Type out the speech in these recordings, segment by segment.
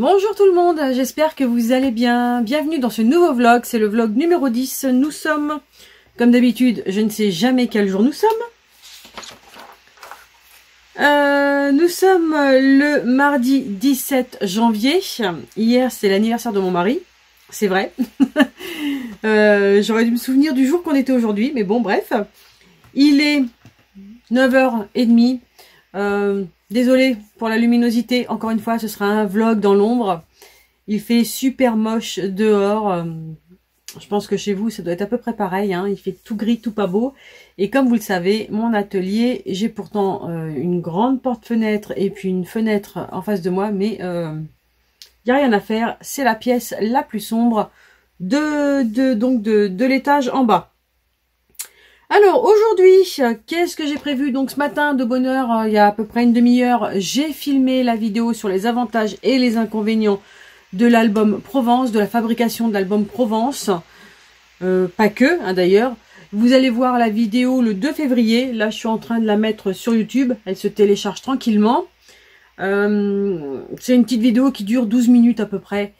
Bonjour tout le monde, j'espère que vous allez bien. Bienvenue dans ce nouveau vlog, c'est le vlog numéro 10. Nous sommes, comme d'habitude, je ne sais jamais quel jour nous sommes. Euh, nous sommes le mardi 17 janvier. Hier, c'est l'anniversaire de mon mari. C'est vrai. euh, J'aurais dû me souvenir du jour qu'on était aujourd'hui, mais bon, bref. Il est 9h30. Euh, Désolée pour la luminosité. Encore une fois, ce sera un vlog dans l'ombre. Il fait super moche dehors. Euh, je pense que chez vous, ça doit être à peu près pareil. Hein. Il fait tout gris, tout pas beau. Et comme vous le savez, mon atelier, j'ai pourtant euh, une grande porte-fenêtre et puis une fenêtre en face de moi. Mais il euh, n'y a rien à faire. C'est la pièce la plus sombre de, de, donc de, de l'étage en bas. Alors aujourd'hui, qu'est-ce que j'ai prévu Donc ce matin, de bonne heure, euh, il y a à peu près une demi-heure, j'ai filmé la vidéo sur les avantages et les inconvénients de l'album Provence, de la fabrication de l'album Provence. Euh, pas que, hein, d'ailleurs. Vous allez voir la vidéo le 2 février. Là, je suis en train de la mettre sur YouTube. Elle se télécharge tranquillement. Euh, c'est une petite vidéo qui dure 12 minutes à peu près.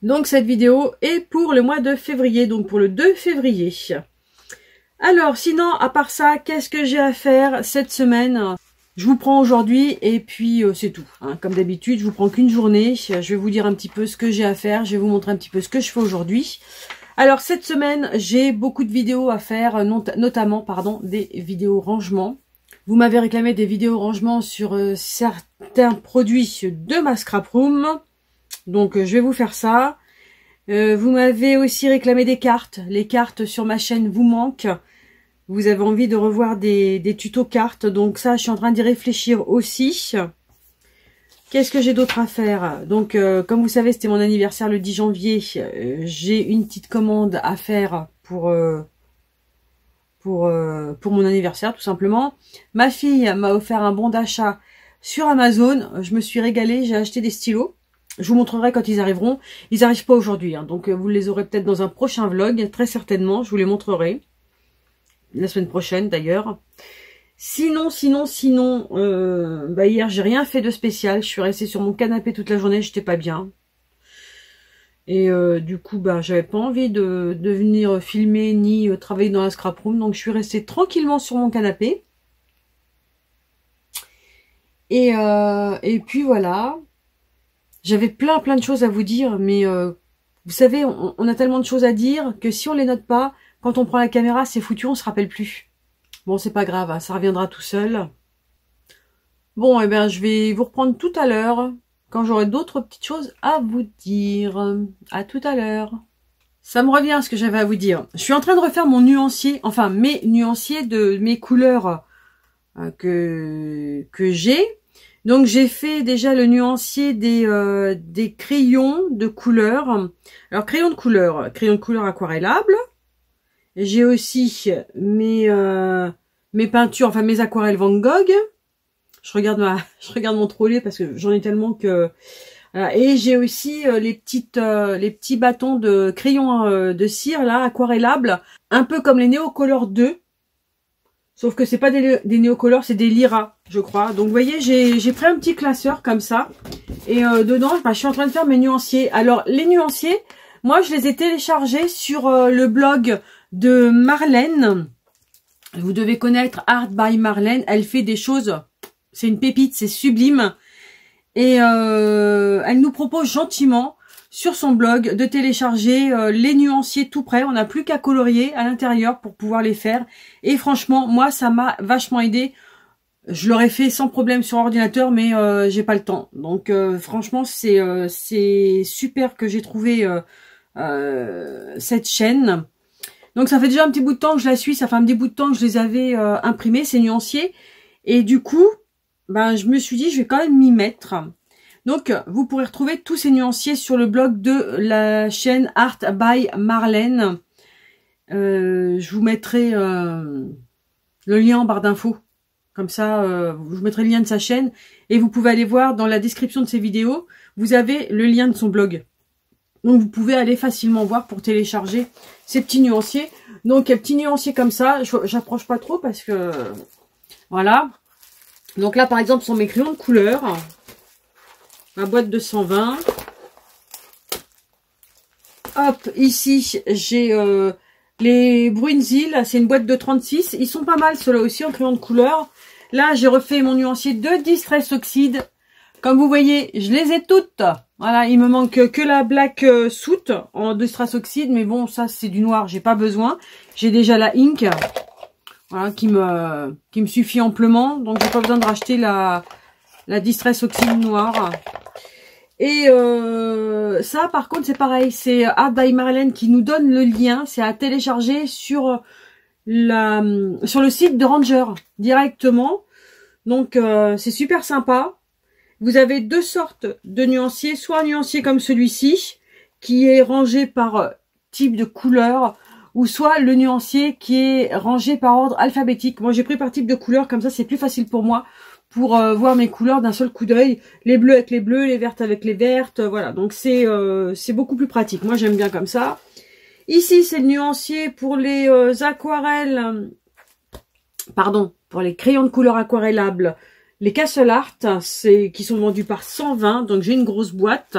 Donc cette vidéo est pour le mois de février, donc pour le 2 février. Alors, sinon, à part ça, qu'est-ce que j'ai à faire cette semaine? Je vous prends aujourd'hui et puis euh, c'est tout. Hein. Comme d'habitude, je vous prends qu'une journée. Je vais vous dire un petit peu ce que j'ai à faire. Je vais vous montrer un petit peu ce que je fais aujourd'hui. Alors, cette semaine, j'ai beaucoup de vidéos à faire, notamment pardon, des vidéos rangement. Vous m'avez réclamé des vidéos rangement sur euh, certains produits de ma scrap room. Donc, euh, je vais vous faire ça. Vous m'avez aussi réclamé des cartes. Les cartes sur ma chaîne vous manquent vous avez envie de revoir des, tutos cartes. Donc ça, je suis en train d'y réfléchir aussi. Qu'est-ce que j'ai d'autre à faire? Donc, euh, comme vous savez, c'était mon anniversaire le 10 janvier. Euh, j'ai une petite commande à faire pour, euh, pour, pour mon anniversaire, tout simplement. Ma fille m'a offert un bon d'achat sur Amazon. Je me suis régalée, j'ai acheté des stylos. Je vous montrerai quand ils arriveront. Ils n'arrivent pas aujourd'hui, hein. donc vous les aurez peut-être dans un prochain vlog, très certainement, je vous les montrerai la semaine prochaine d'ailleurs. Sinon, sinon, sinon, euh, bah hier j'ai rien fait de spécial. Je suis restée sur mon canapé toute la journée, j'étais pas bien. Et euh, du coup, bah j'avais pas envie de, de venir filmer ni euh, travailler dans la scrap room, donc je suis restée tranquillement sur mon canapé. Et puis voilà. J'avais plein plein de choses à vous dire, mais vous savez, on, a tellement de choses à dire que si on les note pas, quand on prend la caméra, c'est foutu, on se rappelle plus. Bon, c'est pas grave, hein, ça reviendra tout seul. Bon, eh bien, je vais vous reprendre tout à l'heure, quand j'aurai d'autres petites choses à vous dire. À tout à l'heure. Ça me revient ce que j'avais à vous dire. Je suis en train de refaire mon nuancier, enfin mes nuanciers de mes couleurs euh, que, que j'ai. Donc j'ai fait déjà le nuancier des, euh, des crayons de couleur. Alors crayon de couleur, crayon de couleur aquarellable. J'ai aussi mes, euh, peintures, enfin mes aquarelles Van Gogh. Je regarde ma, je regarde mon trolley parce que j'en ai tellement que. Et j'ai aussi euh, les petites, euh, les petits bâtons de crayon de cire là, aquarellables, un peu comme les Neocolor 2. Sauf que c'est pas des, des Neocolor, c'est des Lyra, je crois. Donc vous voyez, j'ai pris un petit classeur comme ça. Et dedans, bah, je suis en train de faire mes nuanciers. Alors les nuanciers, moi je les ai téléchargés sur le blog de Marlène. Vous devez connaître Art by Marlène. Elle fait des choses, c'est une pépite, c'est sublime. Et euh, elle nous propose gentiment sur son blog de télécharger euh, les nuanciers tout près. On n'a plus qu'à colorier à l'intérieur pour pouvoir les faire. Et franchement, moi, ça m'a vachement aidé. Je l'aurais fait sans problème sur ordinateur, mais euh, j'ai pas le temps. Donc franchement, c'est c'est super que j'ai trouvé cette chaîne. Donc ça fait déjà un petit bout de temps que je la suis, ça fait un petit bout de temps que je les avais euh, imprimés, ces nuanciers. Et du coup, ben je me suis dit, je vais quand même m'y mettre. Donc, vous pourrez retrouver tous ces nuanciers sur le blog de la chaîne Art by Marlène. Euh, je vous mettrai euh, le lien en barre d'infos. Comme ça, je vous mettrai le lien de sa chaîne. Et vous pouvez aller voir dans la description de ces vidéos, vous avez le lien de son blog. Donc vous pouvez aller facilement voir pour télécharger ces petits nuanciers. Donc un petit nuancier comme ça, j'approche pas trop parce que voilà. Donc là par exemple sont mes crayons de couleur. Ma boîte de 120. Hop, ici, j'ai euh, les Bruinzil. C'est une boîte de 36. Ils sont pas mal, ceux-là aussi, en crayon de couleur. Là, j'ai refait mon nuancier de Distress Oxide. Comme vous voyez, je les ai toutes. Voilà, il me manque que la Black euh, Soot en Distress Oxide. Mais bon, ça, c'est du noir, j'ai pas besoin. J'ai déjà la Ink. Voilà, qui me, qui me suffit amplement. Donc, j'ai pas besoin de racheter la, la Distress Oxide noire. Et euh, ça, par contre, c'est pareil. C'est Art by Marlène qui nous donne le lien. C'est à télécharger sur la sur le site de Ranger directement. Donc, euh, c'est super sympa. Vous avez deux sortes de nuanciers. Soit un nuancier comme celui-ci, qui est rangé par type de couleur, ou soit le nuancier qui est rangé par ordre alphabétique. Moi, j'ai pris par type de couleur, comme ça, c'est plus facile pour moi pour euh, voir mes couleurs d'un seul coup d'œil. Les bleus avec les bleus, les vertes avec les vertes, euh, voilà. Donc c'est euh, beaucoup plus pratique. Moi j'aime bien comme ça. Ici c'est le nuancier pour les aquarelles, pardon, pour les crayons de couleur aquarellables. Les Castle Art, qui sont vendus par 120. Donc j'ai une grosse boîte.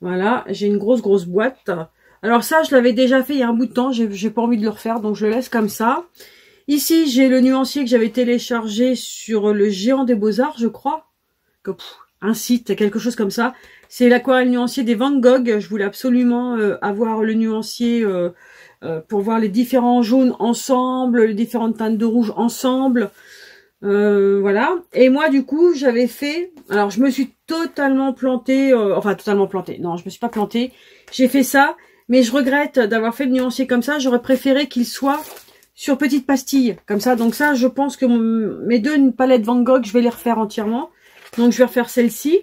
Voilà, j'ai une grosse grosse boîte. Alors ça, je l'avais déjà fait il y a un bout de temps. J'ai pas envie de le refaire, donc je le laisse comme ça. Ici, j'ai le nuancier que j'avais téléchargé sur le géant des beaux-arts, je crois. un site, quelque chose comme ça. C'est l'aquarelle nuancier des Van Gogh. Je voulais absolument euh, avoir le nuancier euh, euh, pour voir les différents jaunes ensemble, les différentes teintes de rouge ensemble. voilà. Et moi, du coup, j'avais fait... Alors, je me suis totalement plantée. enfin, totalement plantée. Non, je me suis pas plantée. J'ai fait ça. Mais je regrette d'avoir fait le nuancier comme ça. J'aurais préféré qu'il soit sur petite pastille, comme ça. Donc ça, je pense que mes deux palettes Van Gogh, je vais les refaire entièrement. Donc je vais refaire celle-ci.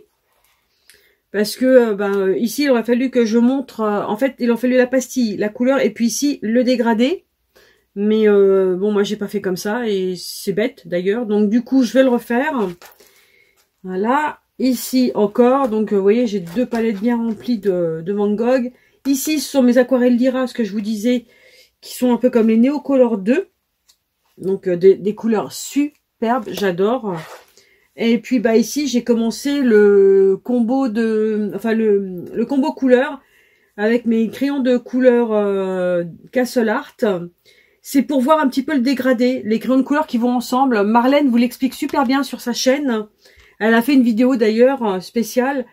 Parce que euh, ben, euh, ici, il aurait fallu que je montre... Euh, en fait, il aurait fallu la pastille, la couleur, et puis ici, le dégradé. Mais bon, moi, j'ai pas fait comme ça, et c'est bête, d'ailleurs. Donc du coup, je vais le refaire. Voilà. Ici, encore. Donc, vous voyez, j'ai deux palettes bien remplies de, Van Gogh. Ici, ce sont mes aquarelles Lyra, ce que je vous disais qui sont un peu comme les Neocolor 2. Donc euh, des, couleurs superbes, j'adore. Et puis bah ici j'ai commencé le combo de, enfin le, combo couleur avec mes crayons de couleur euh, Castle Art. C'est pour voir un petit peu le dégradé, les crayons de couleur qui vont ensemble. Marlène vous l'explique super bien sur sa chaîne. Elle a fait une vidéo d'ailleurs spéciale.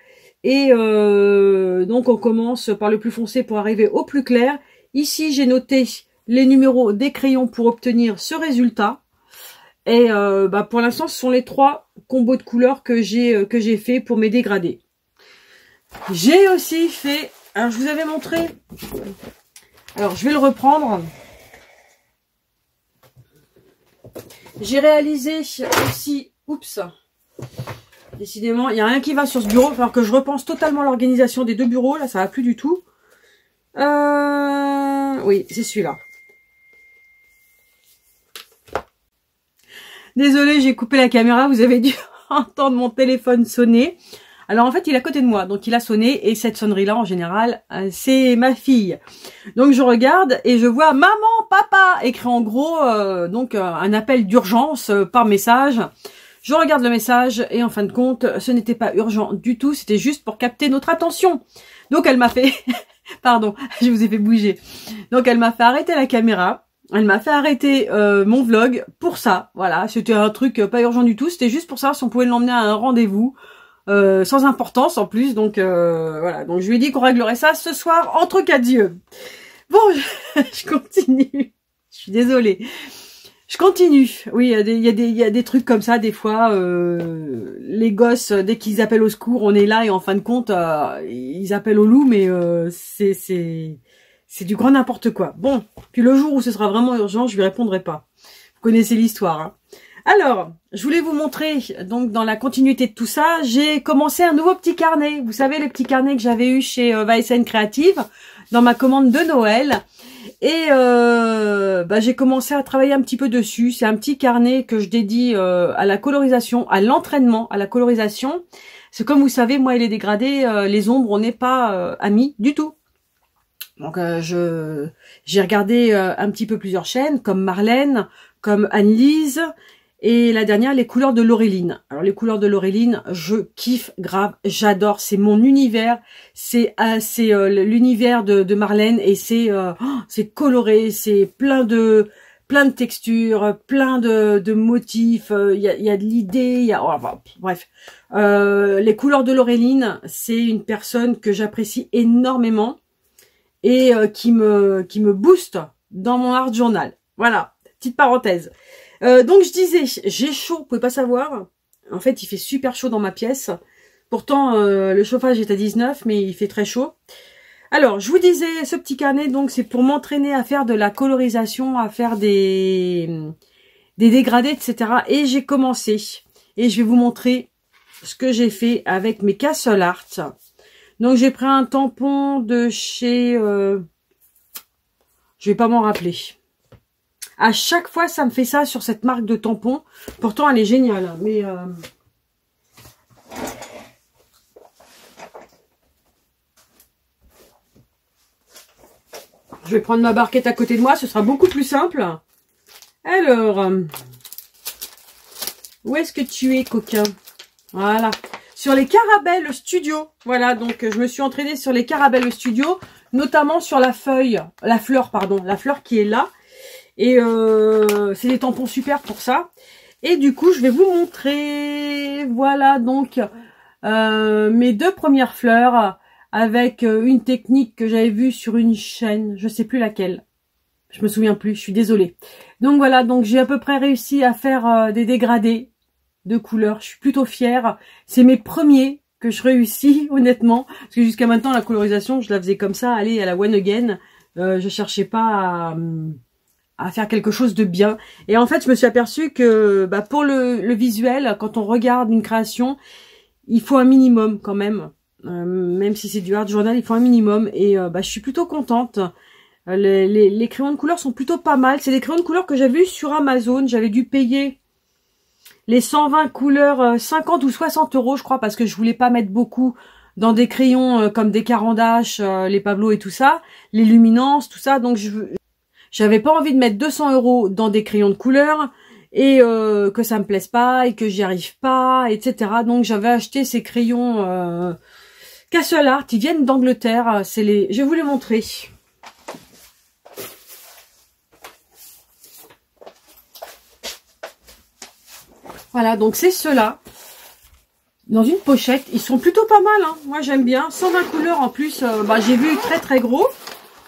Et euh, donc on commence par le plus foncé pour arriver au plus clair. Ici, j'ai noté les numéros des crayons pour obtenir ce résultat. Et euh, bah, pour l'instant, ce sont les trois combos de couleurs que j'ai euh, que j'ai fait pour mes dégradés. J'ai aussi fait... Alors, je vous avais montré... Alors, je vais le reprendre. J'ai réalisé aussi... Oups Décidément, il n'y a rien qui va sur ce bureau. Il va que je repense totalement l'organisation des deux bureaux. Là, ça va plus du tout. Euh, oui, c'est celui-là. Désolée, j'ai coupé la caméra. Vous avez dû entendre mon téléphone sonner. Alors en fait, il est à côté de moi, donc il a sonné et cette sonnerie-là, en général, euh, c'est ma fille. Donc je regarde et je vois maman, papa écrit en gros, euh, donc un appel d'urgence par message. Je regarde le message et en fin de compte, ce n'était pas urgent du tout, c'était juste pour capter notre attention. Donc elle m'a fait Pardon, je vous ai fait bouger. Donc elle m'a fait arrêter la caméra. Elle m'a fait arrêter euh, mon vlog pour ça. Voilà, c'était un truc pas urgent du tout. C'était juste pour savoir si on pouvait l'emmener à un rendez-vous. Euh, sans importance en plus. Donc euh, voilà, donc je lui ai dit qu'on réglerait ça ce soir entre quatre yeux. Bon, je continue. Je suis désolée. Je continue. Oui, il y, a des, trucs comme ça, des fois, euh, les gosses, dès qu'ils appellent au secours, on est là et en fin de compte, euh, ils appellent au loup, mais euh, c'est du grand n'importe quoi. Bon, puis le jour où ce sera vraiment urgent, je lui répondrai pas. Vous connaissez l'histoire. Hein. Alors, je voulais vous montrer, donc dans la continuité de tout ça, j'ai commencé un nouveau petit carnet. Vous savez, les petits carnets que j'avais eu chez euh, Créative, dans ma commande de Noël. Et euh, bah, j'ai commencé à travailler un petit peu dessus. C'est un petit carnet que je dédie euh, à la colorisation, à l'entraînement, à la colorisation. C'est comme vous savez, moi et les dégradés, euh, les ombres, on n'est pas amis du tout. Donc je j'ai regardé un petit peu plusieurs chaînes, comme Marlène, comme Anne-Lise, Et la dernière, les couleurs de Laureline. Alors les couleurs de Laureline, je kiffe grave, j'adore. C'est mon univers, c'est euh, euh, l'univers de, Marlène et c'est euh, oh, c'est coloré, c'est plein de plein de textures, plein de, motifs. Il y a, y, a, de l'idée, il y a oh, bref. les couleurs de Laureline, c'est une personne que j'apprécie énormément et qui me qui me booste dans mon art journal. Voilà, petite parenthèse. Euh, donc je disais, j'ai chaud, vous pouvez pas savoir. En fait, il fait super chaud dans ma pièce. Pourtant, euh, le chauffage est à 19, mais il fait très chaud. Alors, je vous disais, ce petit carnet, donc, c'est pour m'entraîner à faire de la colorisation, à faire des, des dégradés, etc. Et j'ai commencé. Et je vais vous montrer ce que j'ai fait avec mes Castle Art. Donc, j'ai pris un tampon de chez... Euh, je vais pas m'en rappeler. À chaque fois, ça me fait ça sur cette marque de tampon. Pourtant, elle est géniale. Hein, mais... Euh, je vais prendre ma barquette à côté de moi. Ce sera beaucoup plus simple. Alors... Euh, où est-ce que tu es, coquin? Voilà. Sur les Carabelles Studio. Voilà, donc je me suis entraînée sur les Carabelles Studio, notamment sur la feuille, la fleur, pardon, la fleur qui est là. Et euh, c'est des tampons super pour ça. Et du coup, je vais vous montrer, voilà, donc, euh, mes deux premières fleurs avec euh, une technique que j'avais vue sur une chaîne, je sais plus laquelle. Je me souviens plus, je suis désolée. Donc voilà, donc j'ai à peu près réussi à faire des dégradés de couleurs. Je suis plutôt fière. C'est mes premiers que je réussis, honnêtement. Parce que jusqu'à maintenant, la colorisation, je la faisais comme ça, aller à la one again. Euh, je cherchais pas à... À faire quelque chose de bien. Et en fait, je me suis aperçue que bah, pour le, visuel, quand on regarde une création, il faut un minimum quand même. Euh, même si c'est du art journal, il faut un minimum. Et euh, bah, je suis plutôt contente. Euh, les, les, crayons de couleur sont plutôt pas mal. C'est des crayons de couleur que j'avais vus sur Amazon. J'avais dû payer les 120 couleurs 50 ou 60 euros, je crois, parce que je voulais pas mettre beaucoup dans des crayons comme des carandaches, les Pablo et tout ça, les luminances, tout ça. Donc je j'avais pas envie de mettre 200 euros dans des crayons de couleur et euh, que ça me plaise pas et que j'y arrive pas, etc. Donc j'avais acheté ces crayons euh, Castle. Ils viennent d'Angleterre. C'est les. Je vais vous les montrer. Voilà, donc c'est ceux-là. Dans une pochette. Ils sont plutôt pas mal. Hein. Moi, j'aime bien. 120 couleurs en plus. Euh, bah, J'ai vu très très gros.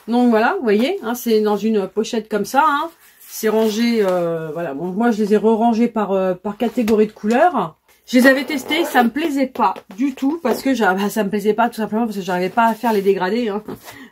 Donc voilà, vous voyez, hein, c'est dans une pochette comme ça. Hein. C'est rangé, euh, voilà. Moi, je les ai re-rangés par, euh, par catégorie de couleurs. Je les avais testés, ça me plaisait pas du tout parce que bah, ça me plaisait pas tout simplement parce que j'arrivais pas à faire les dégradés. Hein.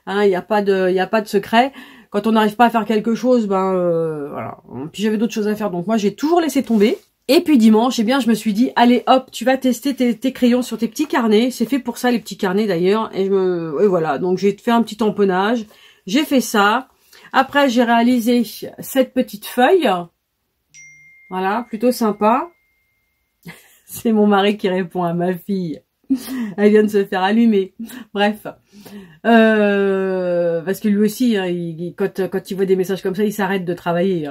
Il n'y a pas de, il a pas de secret. Quand on n'arrive pas à faire quelque chose, ben euh, voilà. Puis j'avais d'autres choses à faire, donc moi j'ai toujours laissé tomber. Et puis dimanche, eh bien, je me suis dit, allez, hop, tu vas tester tes, crayons sur tes petits carnets. C'est fait pour ça, les petits carnets d'ailleurs. Et, et voilà, donc j'ai fait un petit tamponnage. J'ai fait ça. Après, j'ai réalisé cette petite feuille. Voilà, plutôt sympa. C'est mon mari qui répond à ma fille. Elle vient de se faire allumer. Bref. Euh, parce que lui aussi, hein, quand, il voit des messages comme ça, il s'arrête de travailler.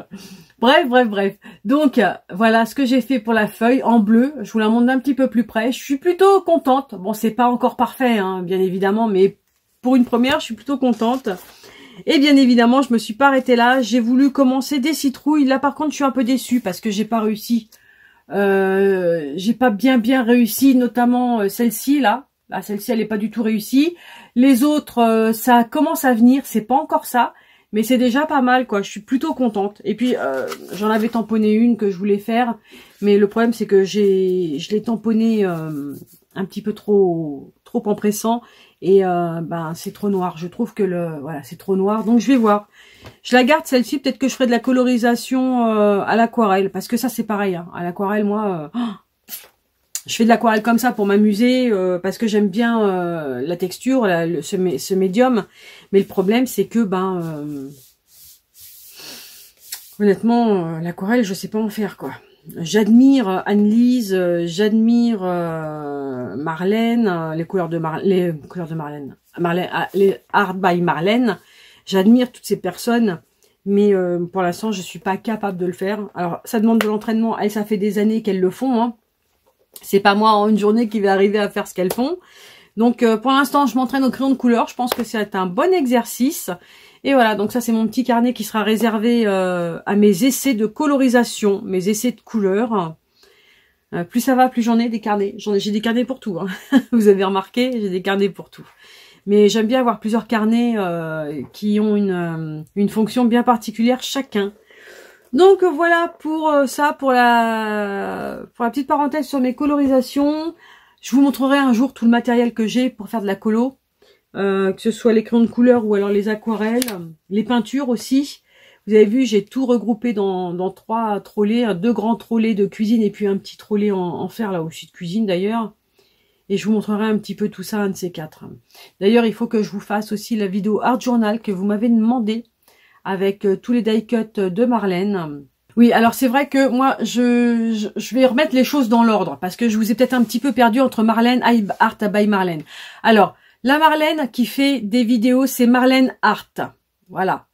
Bref, bref, bref. Donc, voilà ce que j'ai fait pour la feuille en bleu. Je vous la montre un petit peu plus près. Je suis plutôt contente. Bon, c'est pas encore parfait, hein, bien évidemment, mais pour une première, je suis plutôt contente. Et bien évidemment, je me suis pas arrêtée là. J'ai voulu commencer des citrouilles. Là, par contre, je suis un peu déçue parce que j'ai pas réussi. Euh, j'ai pas bien bien réussi, notamment euh, celle-ci là. Là, celle-ci, elle est pas du tout réussie. Les autres, euh, ça commence à venir. C'est pas encore ça, mais c'est déjà pas mal, quoi. Je suis plutôt contente. Et puis, j'en avais tamponné une que je voulais faire, mais le problème, c'est que j'ai, je l'ai tamponné un petit peu trop, trop en pressant et euh, ben c'est trop noir. Je trouve que le voilà c'est trop noir. Donc je vais voir. Je la garde celle-ci. Peut-être que je ferai de la colorisation euh, à l'aquarelle parce que ça c'est pareil. Hein. À l'aquarelle moi, euh, je fais de l'aquarelle comme ça pour m'amuser parce que j'aime bien la texture, ce, ce, médium. Mais le problème c'est que ben honnêtement l'aquarelle je sais pas en faire quoi j'admire Anne-Lise, j'admire euh, Marlène, euh, les couleurs de Marlène, les couleurs de Marlène, ah, les Art by Marlène. J'admire toutes ces personnes, Mais euh, pour l'instant, je suis pas capable de le faire. Alors, ça demande de l'entraînement. Et ça fait des années qu'elles le font. Hein. C'est pas moi en une journée qui vais arriver à faire ce qu'elles font. Donc, euh, pour l'instant, je m'entraîne au crayon de couleur. Je pense que c'est un bon exercice. Et voilà, donc ça, c'est mon petit carnet qui sera réservé euh, à mes essais de colorisation, mes essais de couleurs. plus ça va, plus j'en ai des carnets. J'en ai, j'ai des carnets pour tout. Hein. Vous avez remarqué, j'ai des carnets pour tout. Mais j'aime bien avoir plusieurs carnets euh, qui ont une, euh, fonction bien particulière chacun. Donc voilà pour euh, ça, pour la, pour la petite parenthèse sur mes colorisations. Je vous montrerai un jour tout le matériel que j'ai pour faire de la colo. Que ce soit les crayons de couleur ou alors les aquarelles, les peintures aussi. Vous avez vu, j'ai tout regroupé dans, dans trois trolley, deux grands trolley de cuisine et puis un petit trolley en, en fer là aussi de cuisine d'ailleurs. Et je vous montrerai un petit peu tout ça, un de ces quatre. D'ailleurs, il faut que je vous fasse aussi la vidéo Art Journal que vous m'avez demandé avec euh, tous les die cuts de Marlène. Oui, alors c'est vrai que moi, je, je, vais remettre les choses dans l'ordre parce que je vous ai peut-être un petit peu perdu entre Marlène Art by Marlène. Alors, la Marlène qui fait des vidéos, c'est Marlène Art. Voilà.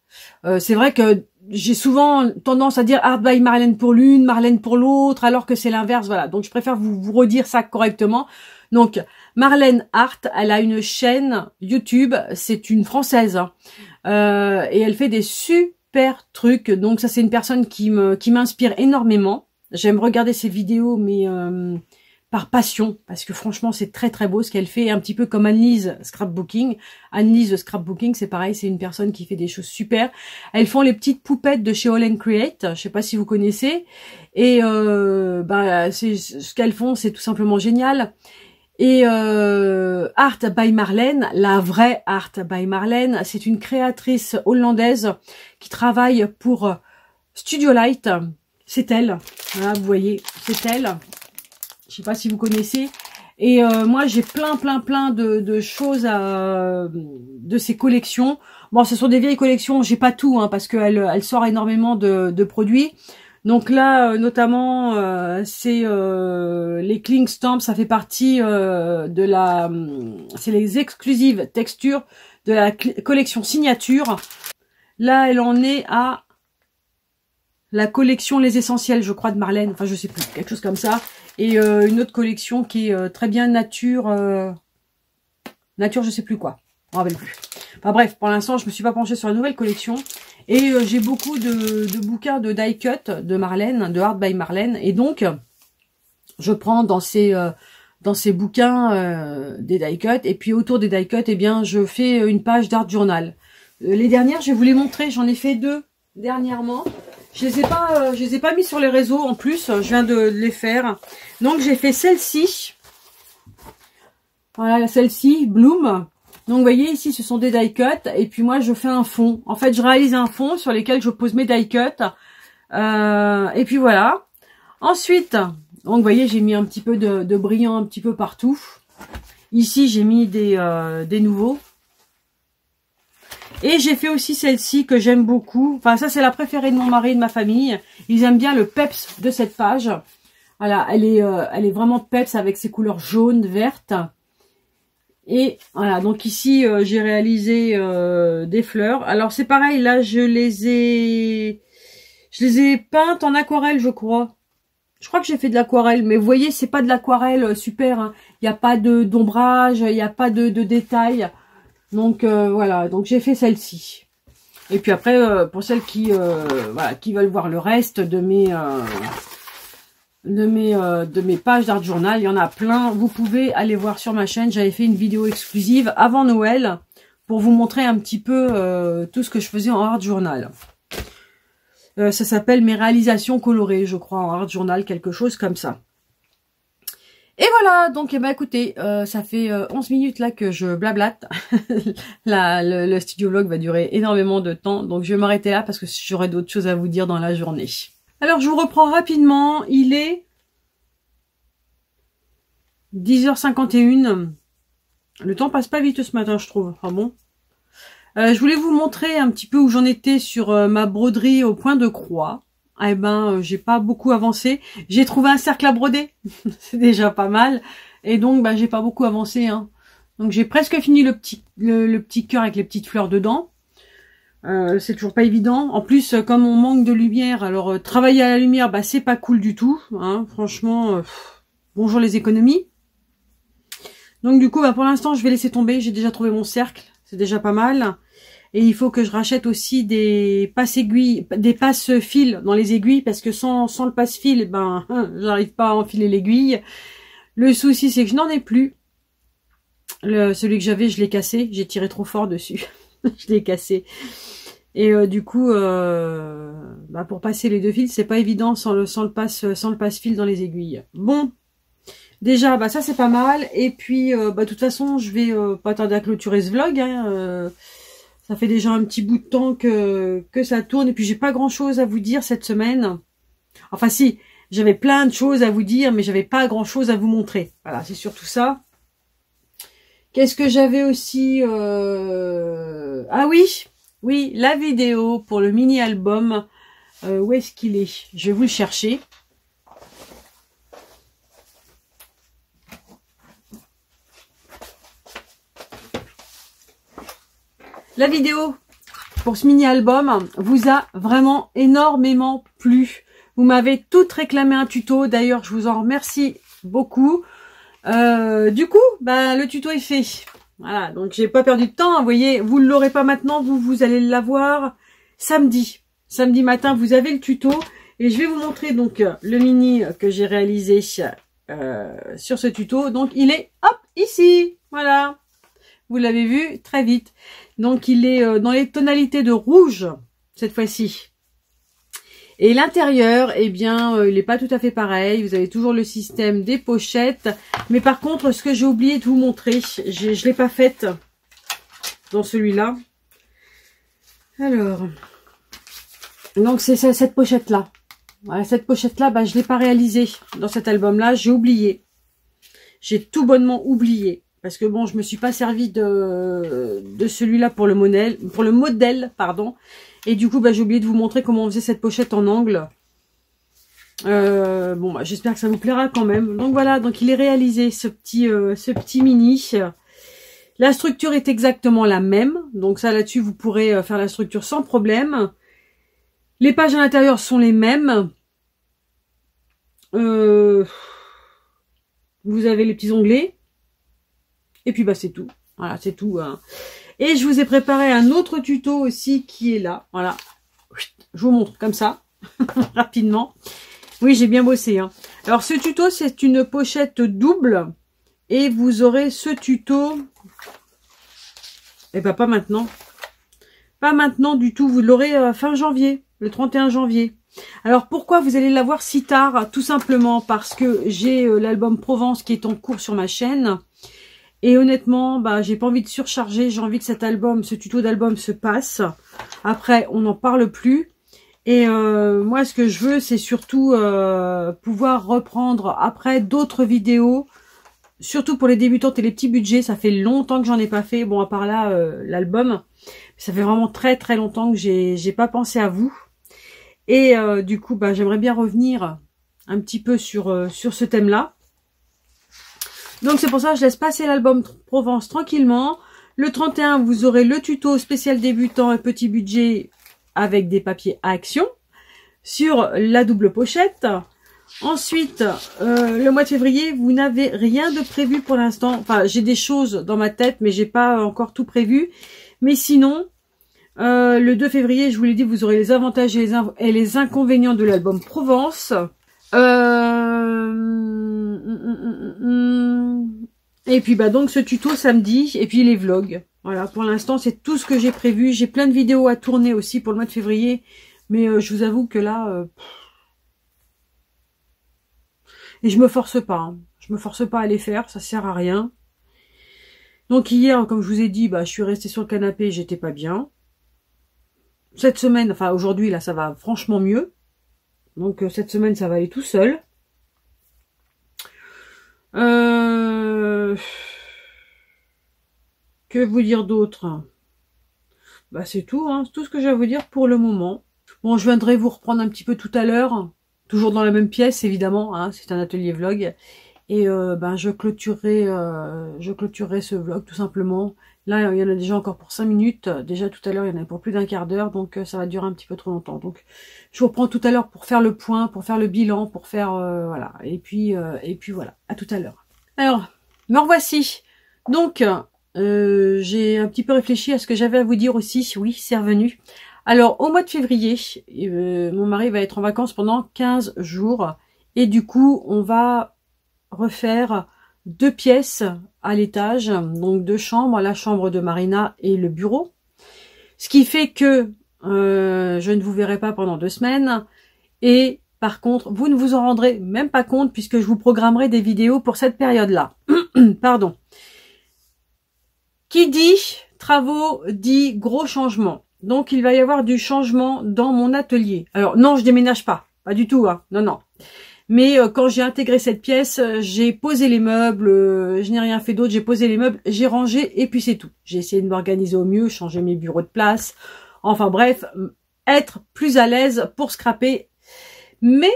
Euh, c'est vrai que j'ai souvent tendance à dire Art by Marlène pour l'une, Marlène pour l'autre, alors que c'est l'inverse. Voilà. Donc, je préfère vous, redire ça correctement. Donc, Marlène Hart, elle a une chaîne YouTube, c'est une française, hein. euh, et elle fait des super trucs. Donc ça, c'est une personne qui m'inspire énormément. J'aime regarder ses vidéos, mais euh, par passion, parce que franchement, c'est très très beau ce qu'elle fait, un petit peu comme Annelise Scrapbooking. Annelise Scrapbooking, c'est pareil, c'est une personne qui fait des choses super. Elles font les petites poupettes de chez All Create, je sais pas si vous connaissez, et euh, bah, ce qu'elles font, c'est tout simplement génial. Et euh, Art by Marlène, la vraie Art by Marlène, c'est une créatrice hollandaise qui travaille pour Studio Light. C'est elle, voilà, vous voyez, c'est elle. Je sais pas si vous connaissez. Et euh, moi, j'ai plein, plein, plein de, choses à, de ces collections. Bon, ce sont des vieilles collections, j'ai pas tout, hein, parce qu'elle elle sort énormément de, de produits. Donc là, euh, notamment, euh, c'est euh, les Kling Stamps, ça fait partie de la... Hum, c'est les exclusives textures de la collection signature. Là, elle en est à la collection Les Essentiels, je crois, de Marlène. Enfin, je sais plus, quelque chose comme ça. Et une autre collection qui est très bien nature... nature, je sais plus quoi. Je me rappelle plus. Enfin bref, pour l'instant, je me suis pas penchée sur la nouvelle collection. Et euh, j'ai beaucoup de, bouquins de die cut de Marlène, de Art by Marlène. Et donc, je prends dans ces, euh, dans ces bouquins euh, des die cut. Et puis autour des die cut, eh bien, je fais une page d'art journal. les dernières, je vais vous les montrer. J'en ai fait deux dernièrement. Je les ai pas, je les ai pas mis sur les réseaux en plus. Je viens de les faire. Donc j'ai fait celle-ci. Voilà, celle-ci, Bloom. Donc vous voyez ici ce sont des die cuts et puis moi je fais un fond. En fait je réalise un fond sur lequel je pose mes die cuts. Euh, et puis voilà. Ensuite, donc vous voyez j'ai mis un petit peu de, brillant un petit peu partout. Ici j'ai mis des, euh, des nouveaux. Et j'ai fait aussi celle-ci que j'aime beaucoup. Enfin ça c'est la préférée de mon mari et de ma famille. Ils aiment bien le peps de cette page. Voilà, elle est, euh, elle est vraiment peps avec ses couleurs jaunes, vertes. Et voilà, donc ici, euh, j'ai réalisé euh, des fleurs. Alors, c'est pareil, là, je les ai... Je les ai peintes en aquarelle, je crois. Je crois que j'ai fait de l'aquarelle, mais vous voyez, c'est pas de l'aquarelle euh, super. Hein. Il n'y a pas d'ombrage, il n'y a pas de, de détails. Donc, voilà, donc j'ai fait celle-ci. Et puis après, pour celles qui, voilà, qui veulent voir le reste de mes de mes, euh, de mes pages d'art journal. Il y en a plein. Vous pouvez aller voir sur ma chaîne. J'avais fait une vidéo exclusive avant Noël pour vous montrer un petit peu euh, tout ce que je faisais en art journal. Euh, ça s'appelle mes réalisations colorées, je crois, en art journal, quelque chose comme ça. Et voilà, donc eh ben, écoutez, ça fait 11 minutes là que je blablate. le studio vlog va durer énormément de temps, donc je vais m'arrêter là parce que j'aurai d'autres choses à vous dire dans la journée. Alors, je vous reprends rapidement. Il est 10h51. Le temps passe pas vite ce matin, je trouve. Ah bon? Euh, Je voulais vous montrer un petit peu où j'en étais sur euh, ma broderie au point de croix. Eh ben, euh, j'ai pas beaucoup avancé. J'ai trouvé un cercle à broder. C'est déjà pas mal. Et donc, bah, j'ai pas beaucoup avancé. Hein. Donc, j'ai presque fini le petit, le, petit cœur avec les petites fleurs dedans. Euh, c'est toujours pas évident. En plus, comme on manque de lumière, alors travailler à la lumière, bah c'est pas cool du tout. Hein. Franchement, bonjour les économies. Donc du coup, bah, pour l'instant, je vais laisser tomber. J'ai déjà trouvé mon cercle, c'est déjà pas mal. Et il faut que je rachète aussi des passes aiguilles, des passes fils dans les aiguilles, parce que sans, sans le passe fil, ben, j'arrive pas à enfiler l'aiguille. Le souci, c'est que je n'en ai plus. Le, celui que j'avais, je l'ai cassé. J'ai tiré trop fort dessus. je l'ai cassé. Et euh, du coup, euh, bah, pour passer les deux fils, c'est pas évident sans le, sans le passe, sans le passe fil dans les aiguilles. Bon, déjà, bah ça c'est pas mal. Et puis, euh, bah de toute façon, je vais pas tarder à clôturer ce vlog. Hein, ça fait déjà un petit bout de temps que, que ça tourne. Et puis j'ai pas grand chose à vous dire cette semaine. Enfin si, j'avais plein de choses à vous dire, mais j'avais pas grand chose à vous montrer. Voilà, c'est surtout ça. Qu'est-ce que j'avais aussi euh... Ah oui, oui, la vidéo pour le mini-album. Euh, où est-ce qu'il est, Je vais vous le chercher. La vidéo pour ce mini-album vous a vraiment énormément plu. Vous m'avez toutes réclamé un tuto. D'ailleurs, je vous en remercie beaucoup. Euh, du coup, bah, le tuto est fait. Voilà, donc j'ai pas perdu de temps. Vous voyez, vous ne l'aurez pas maintenant, vous, vous allez l'avoir samedi. Samedi matin, vous avez le tuto. Et je vais vous montrer donc le mini que j'ai réalisé euh, sur ce tuto. Donc, il est, hop, ici. Voilà. Vous l'avez vu très vite. Donc il est euh, dans les tonalités de rouge cette fois-ci. Et l'intérieur, eh bien, euh, il n'est pas tout à fait pareil. Vous avez toujours le système des pochettes. Mais par contre, ce que j'ai oublié de vous montrer, je ne l'ai pas faite dans celui-là. Alors, donc c'est cette pochette-là. Voilà, cette pochette-là, bah, je ne l'ai pas réalisée dans cet album-là. J'ai oublié. J'ai tout bonnement oublié. Parce que bon, je me suis pas servi de, de celui-là pour le modèle, pour le modèle, pardon. Et du coup, bah, j'ai oublié de vous montrer comment on faisait cette pochette en angle. Euh, bon, bah, j'espère que ça vous plaira quand même. Donc voilà, donc il est réalisé ce petit, euh, ce petit mini. La structure est exactement la même. Donc ça, là-dessus, vous pourrez euh, faire la structure sans problème. Les pages à l'intérieur sont les mêmes. vous avez les petits onglets. Et puis bah c'est tout. Voilà, c'est tout. Hein. Et je vous ai préparé un autre tuto aussi qui est là. Voilà. Je vous montre comme ça, rapidement. Oui, j'ai bien bossé. Hein. Alors ce tuto, c'est une pochette double. Et vous aurez ce tuto. Eh ben pas maintenant. Pas maintenant du tout. Vous l'aurez euh, fin janvier, le 31 janvier. Alors pourquoi vous allez l'avoir si tard? Tout simplement parce que j'ai euh, l'album Provence qui est en cours sur ma chaîne. Et honnêtement, bah, j'ai pas envie de surcharger. J'ai envie que cet album, ce tuto d'album se passe. Après, on n'en parle plus. Et euh, moi, ce que je veux, c'est surtout euh, pouvoir reprendre après d'autres vidéos. Surtout pour les débutantes et les petits budgets. Ça fait longtemps que j'en ai pas fait. Bon, à part là, euh, l'album. Ça fait vraiment très très longtemps que j'ai pas pensé à vous. Et du coup, bah, j'aimerais bien revenir un petit peu sur, sur ce thème-là. Donc c'est pour ça que je laisse passer l'album Provence tranquillement. Le 31, vous aurez le tuto spécial débutant et petit budget avec des papiers à action sur la double pochette. Ensuite, euh, le mois de février, vous n'avez rien de prévu pour l'instant. Enfin, j'ai des choses dans ma tête, mais j'ai pas encore tout prévu. Mais sinon, euh, le 2 février, je vous l'ai dit, vous aurez les avantages et les, inconvénients de l'album Provence. Euh, et puis bah donc ce tuto samedi et puis les vlogs. Voilà, pour l'instant c'est tout ce que j'ai prévu. J'ai plein de vidéos à tourner aussi pour le mois de février. Mais euh, je vous avoue que là... Euh, et je me force pas. Hein. Je me force pas à les faire, ça sert à rien. Donc hier, comme je vous ai dit, bah, je suis restée sur le canapé, j'étais pas bien. Cette semaine, enfin aujourd'hui, là, ça va franchement mieux. Donc euh, cette semaine, ça va aller tout seul. Euh... Que vous dire d'autre? Bah c'est tout, hein. c'est tout ce que j'ai à vous dire pour le moment. Bon, je viendrai vous reprendre un petit peu tout à l'heure, toujours dans la même pièce évidemment, hein. c'est un atelier vlog. Et euh, ben je clôturerai, euh, je clôturerai ce vlog tout simplement. Là, il y en a déjà encore pour 5 minutes. Déjà tout à l'heure, il y en avait pour plus d'un quart d'heure, donc euh, ça va durer un petit peu trop longtemps. Donc je vous reprends tout à l'heure pour faire le point, pour faire le bilan, pour faire euh, voilà. Et puis et puis voilà. À tout à l'heure. Alors, me revoici. Donc j'ai un petit peu réfléchi à ce que j'avais à vous dire aussi. Oui, c'est revenu. Alors au mois de février, mon mari va être en vacances pendant 15 jours et du coup on va refaire deux pièces à l'étage, donc deux chambres, la chambre de Marina et le bureau. Ce qui fait que euh, je ne vous verrai pas pendant deux semaines. Et par contre, vous ne vous en rendrez même pas compte puisque je vous programmerai des vidéos pour cette période-là. Pardon. Qui dit travaux dit gros changement. Donc il va y avoir du changement dans mon atelier. Alors non, je déménage pas. Pas du tout. Hein. Non, non. Mais euh, quand j'ai intégré cette pièce, euh, j'ai posé les meubles, euh, je n'ai rien fait d'autre, j'ai posé les meubles, j'ai rangé et puis c'est tout. J'ai essayé de m'organiser au mieux, changer mes bureaux de place, enfin bref, être plus à l'aise pour scraper. Mais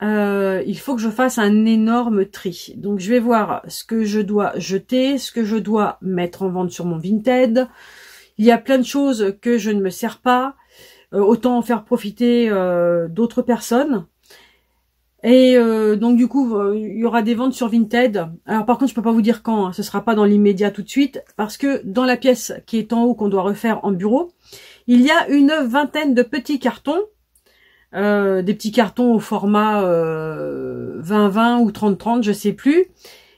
il faut que je fasse un énorme tri. Donc je vais voir ce que je dois jeter, ce que je dois mettre en vente sur mon Vinted. Il y a plein de choses que je ne me sers pas. autant en faire profiter d'autres personnes. Et euh, donc du coup, euh, il y aura des ventes sur Vinted. Alors par contre, je peux pas vous dire quand, hein. ce sera pas dans l'immédiat tout de suite, parce que dans la pièce qui est en haut qu'on doit refaire en bureau, il y a une vingtaine de petits cartons, euh, des petits cartons au format 20-20 ou 30-30, je sais plus,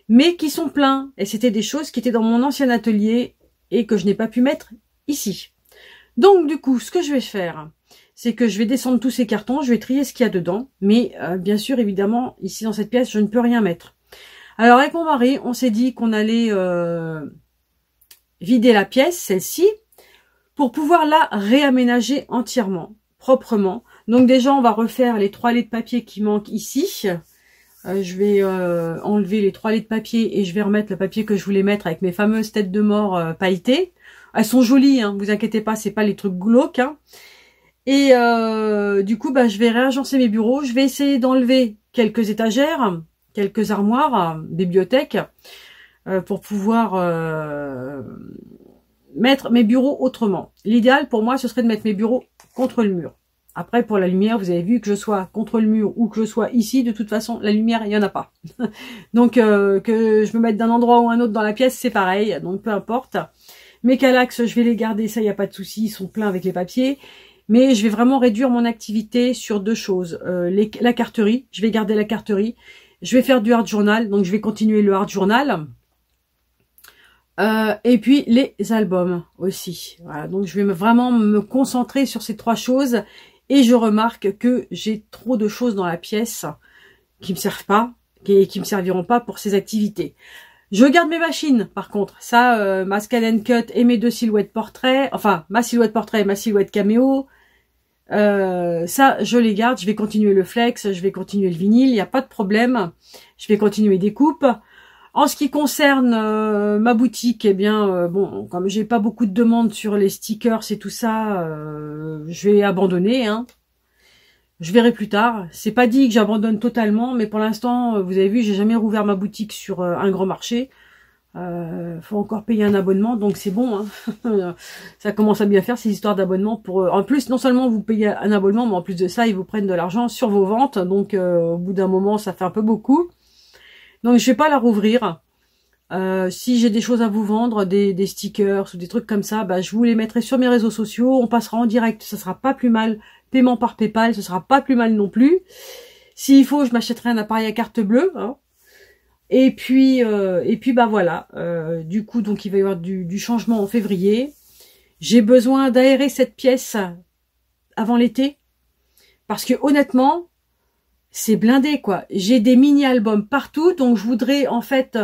mais qui sont pleins. Et c'était des choses qui étaient dans mon ancien atelier et que je n'ai pas pu mettre ici. Donc du coup, ce que je vais faire, c'est que je vais descendre tous ces cartons, je vais trier ce qu'il y a dedans, mais euh, bien sûr, évidemment, ici dans cette pièce, je ne peux rien mettre. Alors avec mon mari, on s'est dit qu'on allait euh, vider la pièce, celle-ci, pour pouvoir la réaménager entièrement, proprement. Donc déjà, on va refaire les trois laits de papier qui manquent ici. Euh, je vais enlever les trois laits de papier et je vais remettre le papier que je voulais mettre avec mes fameuses têtes de mort pailletées. Elles sont jolies, hein, vous inquiétez pas, c'est pas les trucs glauques. Hein. Et euh, du coup, bah, je vais réagencer mes bureaux. Je vais essayer d'enlever quelques étagères, quelques armoires, bibliothèques, euh, pour pouvoir euh, mettre mes bureaux autrement. L'idéal pour moi, ce serait de mettre mes bureaux contre le mur. Après, pour la lumière, vous avez vu que je sois contre le mur ou que je sois ici, de toute façon, la lumière, il n'y en a pas. donc, que je me mette d'un endroit ou un autre dans la pièce, c'est pareil. Donc, peu importe. Mes calax, je vais les garder, ça, il n'y a pas de souci. Ils sont pleins avec les papiers. Mais je vais vraiment réduire mon activité sur deux choses. Euh, la carterie, je vais garder la carterie. Je vais faire du hard journal, donc je vais continuer le hard journal. Euh, et puis les albums aussi. Voilà, donc je vais vraiment me concentrer sur ces trois choses. Et je remarque que j'ai trop de choses dans la pièce qui me servent pas, qui, qui me serviront pas pour ces activités. Je garde mes machines, par contre. Ça, euh, ma Scan Cut et mes deux silhouettes portrait. Enfin, ma silhouette portrait et ma silhouette caméo. Euh, ça, je les garde. Je vais continuer le flex, je vais continuer le vinyle. Il n'y a pas de problème. Je vais continuer des coupes. En ce qui concerne euh, ma boutique, eh bien, euh, bon, comme j'ai pas beaucoup de demandes sur les stickers et tout ça, je vais abandonner. Hein. Je verrai plus tard. C'est pas dit que j'abandonne totalement, mais pour l'instant, vous avez vu, j'ai jamais rouvert ma boutique sur un grand marché. Euh, faut encore payer un abonnement, donc c'est bon. Hein. ça commence à bien faire ces histoires d'abonnement. Pour euh, en plus, non seulement vous payez un abonnement, mais en plus de ça, ils vous prennent de l'argent sur vos ventes. Donc euh, au bout d'un moment, ça fait un peu beaucoup. Donc je vais pas la rouvrir. Euh, si j'ai des choses à vous vendre, des, des, stickers ou des trucs comme ça, bah, je vous les mettrai sur mes réseaux sociaux. On passera en direct, ça sera pas plus mal. Paiement par PayPal, ce sera pas plus mal non plus. S'il faut, je m'achèterai un appareil à carte bleue. Hein. Et puis, euh, et puis bah voilà. Euh, du coup, donc il va y avoir du, changement en février. J'ai besoin d'aérer cette pièce avant l'été parce que honnêtement, c'est blindé quoi. J'ai des mini-albums partout, donc je voudrais en fait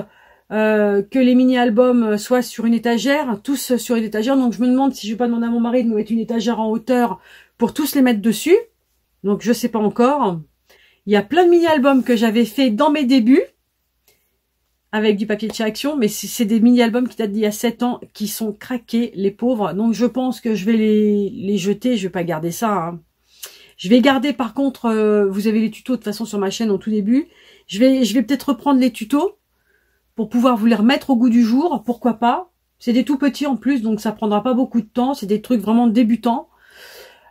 euh, que les mini-albums soient sur une étagère, tous sur une étagère. Donc je me demande si je vais pas demander à mon mari de me mettre une étagère en hauteur pour tous les mettre dessus. Donc je sais pas encore. Il y a plein de mini-albums que j'avais fait dans mes débuts avec du papier de chez Action, mais c'est des mini-albums qui datent d'il y a 7 ans, qui sont craqués, les pauvres. Donc je pense que je vais les, jeter, je vais pas garder ça. Hein. Je vais garder par contre, euh, vous avez les tutos de toute façon sur ma chaîne au tout début. Je vais, je vais peut-être reprendre les tutos pour pouvoir vous les remettre au goût du jour, pourquoi pas? C'est des tout petits en plus, donc ça prendra pas beaucoup de temps. C'est des trucs vraiment débutants.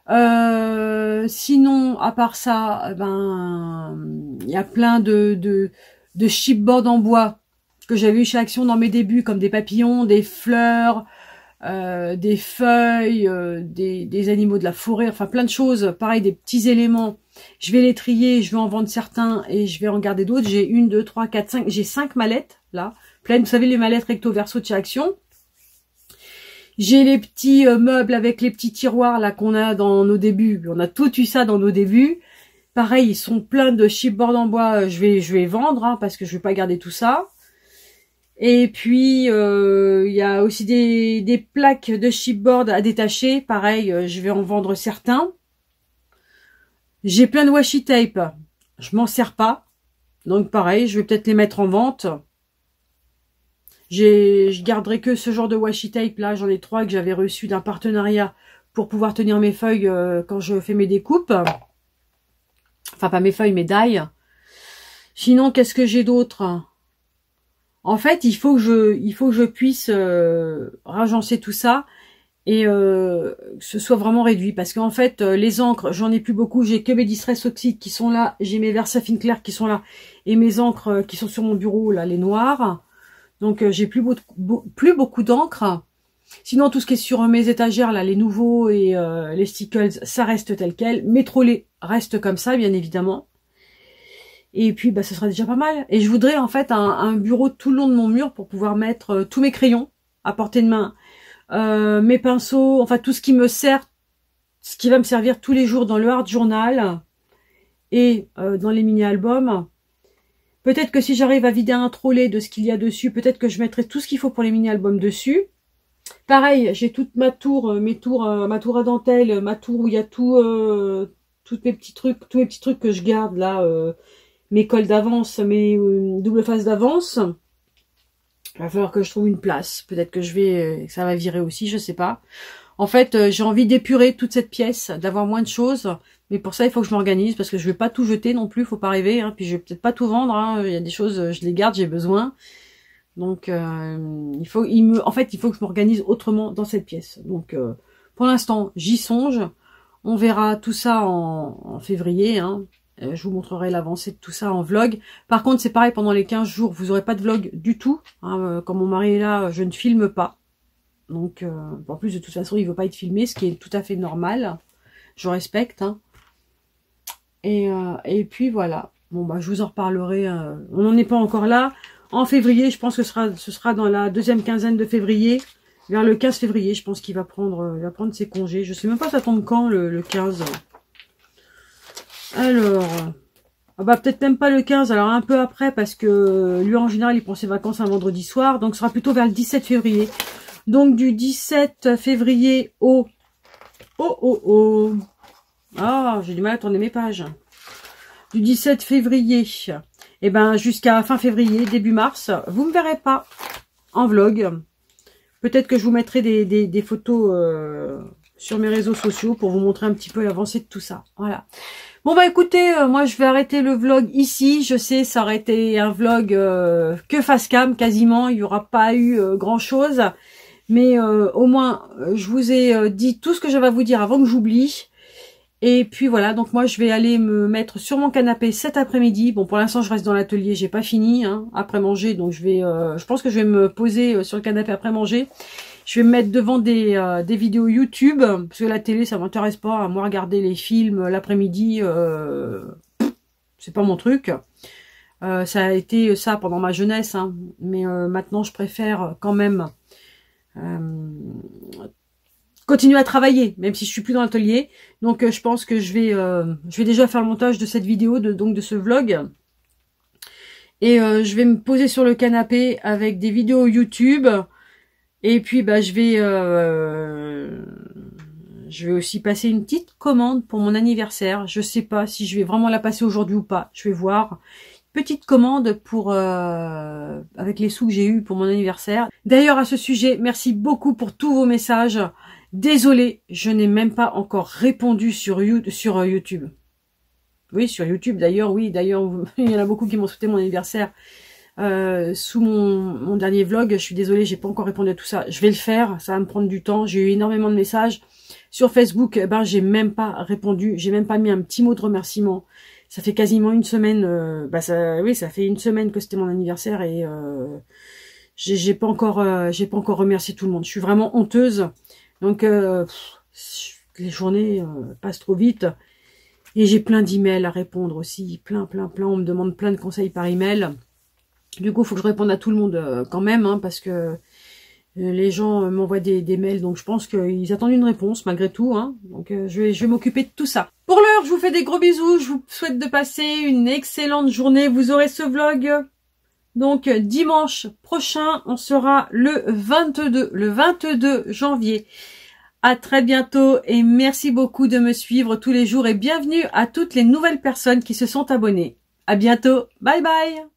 Euh, sinon, à part ça, ben, il y a plein de, de, de chipboards en bois que j'avais eu chez Action dans mes débuts, comme des papillons, des fleurs, euh, des feuilles, euh, des, des, animaux de la forêt, enfin plein de choses. Pareil, des petits éléments. Je vais les trier, je vais en vendre certains et je vais en garder d'autres. J'ai une, deux, trois, quatre, cinq. J'ai cinq mallettes là, pleines. Vous savez les mallettes recto verso de chez Action. J'ai les petits euh, meubles avec les petits tiroirs là qu'on a dans nos débuts. On a tout eu ça dans nos débuts. Pareil, ils sont pleins de chipboard en bois. Je vais, je vais vendre hein, parce que je vais pas garder tout ça. Et puis euh, il y a aussi des, des, plaques de chipboard à détacher. Pareil, euh, je vais en vendre certains. J'ai plein de washi tape. Je m'en sers pas. Donc pareil, je vais peut-être les mettre en vente. Je garderai que ce genre de washi tape là, j'en ai trois que j'avais reçu d'un partenariat pour pouvoir tenir mes feuilles euh, quand je fais mes découpes. Enfin pas mes feuilles, mes dailles. Sinon, qu'est-ce que j'ai d'autre? En fait, il faut que je, il faut que je puisse euh, ragencer tout ça et euh, que ce soit vraiment réduit. Parce qu'en fait les encres j'en ai plus beaucoup. J'ai que mes distress oxydes qui sont là. J'ai mes Versafine clair qui sont là. Et mes encres qui sont sur mon bureau là les noires donc euh, j'ai plus, beaucoup d'encre. Sinon tout ce qui est sur mes étagères là, les nouveaux et euh, les stickles, ça reste tel quel. Mes trolley restent comme ça bien évidemment. Et puis bah ce sera déjà pas mal. Et je voudrais en fait un, bureau tout le long de mon mur pour pouvoir mettre euh, tous mes crayons à portée de main, mes pinceaux, enfin tout ce qui me sert, ce qui va me servir tous les jours dans le hard journal et dans les mini-albums. Peut-être que si j'arrive à vider un trolley de ce qu'il y a dessus, peut-être que je mettrai tout ce qu'il faut pour les mini-albums dessus. Pareil, j'ai toute ma tour, euh, mes tours, euh, ma tour à dentelle, ma tour où il y a tout, euh, tous mes petits trucs, tous mes petits trucs que je garde là, mes cols d'avance, mes double faces d'avance. Il va falloir que je trouve une place. Peut-être que je vais, ça va virer aussi, je sais pas. En fait, j'ai envie d'épurer toute cette pièce, d'avoir moins de choses, mais pour ça, il faut que je m'organise parce que je vais pas tout jeter non plus, faut pas rêver. Hein. Puis je vais peut-être pas tout vendre. Hein. Il y a des choses, je les garde, j'ai besoin. Donc euh, il faut, il me, en fait, il faut que je m'organise autrement dans cette pièce. Donc euh, pour l'instant, j'y songe. On verra tout ça en, février. Hein. Euh, je vous montrerai l'avancée de tout ça en vlog. Par contre, c'est pareil, pendant les 15 jours, vous aurez pas de vlog du tout. Hein. Quand mon mari est là, je ne filme pas. Donc, en plus, de toute façon, il veut pas être filmé, ce qui est tout à fait normal. Je respecte. Hein. Et, euh, et puis voilà. Bon bah je vous en reparlerai. Euh, on n'en est pas encore là. En février, je pense que ce sera, dans la deuxième quinzaine de février. Vers le 15 février, je pense qu'il va prendre il va prendre ses congés. Je sais même pas ça tombe quand le, le 15. Alors. Ah bah peut-être même pas le 15, alors un peu après, parce que lui en général il prend ses vacances un vendredi soir, donc ce sera plutôt vers le 17 février. Donc du 17 février au... Oh oh oh Oh, j'ai du mal à tourner mes pages. Du 17 février, eh ben jusqu'à fin février, début mars, vous me verrez pas en vlog. Peut-être que je vous mettrai des, photos euh, sur mes réseaux sociaux pour vous montrer un petit peu l'avancée de tout ça. Voilà. Bon bah écoutez, euh, moi je vais arrêter le vlog ici. Je sais, ça aurait été un vlog euh, que face cam quasiment. Il n'y aura pas eu grand chose. Mais au moins, je vous ai dit tout ce que j'avais à vous dire avant que j'oublie. Et puis voilà, donc moi je vais aller me mettre sur mon canapé cet après-midi. Bon pour l'instant je reste dans l'atelier, j'ai pas fini hein, après manger, donc je vais, euh, je pense que je vais me poser euh, sur le canapé après manger. Je vais me mettre devant des, euh, vidéos YouTube, parce que la télé ça m'intéresse pas, moi regarder les films l'après-midi, c'est pas mon truc. ça a été ça pendant ma jeunesse, hein, mais maintenant je préfère quand même continuer à travailler, même si je suis plus dans l'atelier. Donc euh, je pense que je vais, euh, je vais déjà faire le montage de cette vidéo, de, donc de ce vlog. Et euh, je vais me poser sur le canapé avec des vidéos YouTube. Et puis bah je vais, je vais aussi passer une petite commande pour mon anniversaire. Je sais pas si je vais vraiment la passer aujourd'hui ou pas. Je vais voir petite commande pour avec les sous que j'ai eu pour mon anniversaire. D'ailleurs à ce sujet, merci beaucoup pour tous vos messages. Désolé, je n'ai même pas encore répondu sur, sur euh, YouTube. Oui, sur YouTube d'ailleurs, oui, d'ailleurs, il y en a beaucoup qui m'ont souhaité mon anniversaire euh, sous mon, dernier vlog. Je suis désolée, j'ai pas encore répondu à tout ça. Je vais le faire, ça va me prendre du temps. J'ai eu énormément de messages. Sur Facebook, eh ben j'ai même pas répondu, j'ai même pas mis un petit mot de remerciement. Ça fait quasiment une semaine, euh, bah ça, oui, ça fait une semaine que c'était mon anniversaire et euh, j'ai pas encore, euh, j'ai pas encore remercié tout le monde. Je suis vraiment honteuse. Donc les journées passent trop vite et j'ai plein d'emails à répondre aussi, plein, plein, plein. On me demande plein de conseils par email. Du coup, faut que je réponde à tout le monde quand même, hein, parce que euh, les gens euh, m'envoient des, mails, donc je pense qu'ils attendent une réponse malgré tout. Hein. Donc euh, je vais, je vais m'occuper de tout ça. Pour l'heure, je vous fais des gros bisous. Je vous souhaite de passer une excellente journée. Vous aurez ce vlog. Donc dimanche prochain, on sera le 22, le 22 janvier. À très bientôt et merci beaucoup de me suivre tous les jours et bienvenue à toutes les nouvelles personnes qui se sont abonnées. À bientôt. Bye bye.